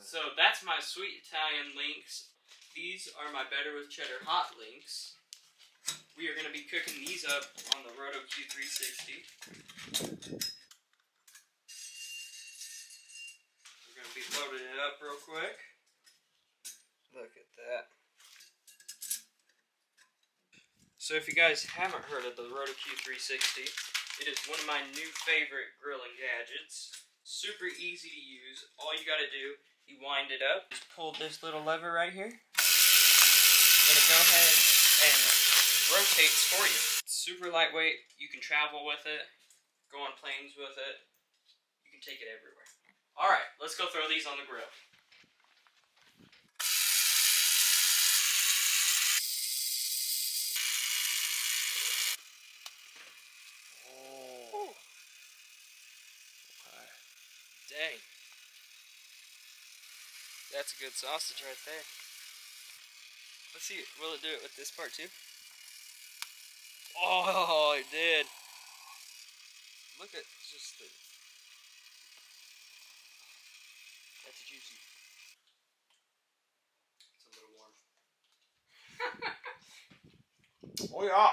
So that's my sweet Italian links. These are my better with cheddar hot links. We are going to be cooking these up on the Roto Q360. We're going to be loading it up real quick. Look at that. So if you guys haven't heard of the Roto Q360, it is one of my new favorite grilling gadgets. Super easy to use. All you gotta do, you wind it up, just pull this little lever right here, and it go ahead and rotates for you. It's super lightweight, you can travel with it, go on planes with it, you can take it everywhere. Alright, let's go throw these on the grill. Oh. Okay. Dang. That's a good sausage right there. Let's see, will it do it with this part too? Oh, it did. Look at it's just the. That's juicy. It's a little warm. Oh yeah.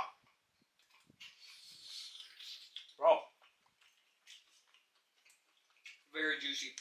Bro. Very juicy.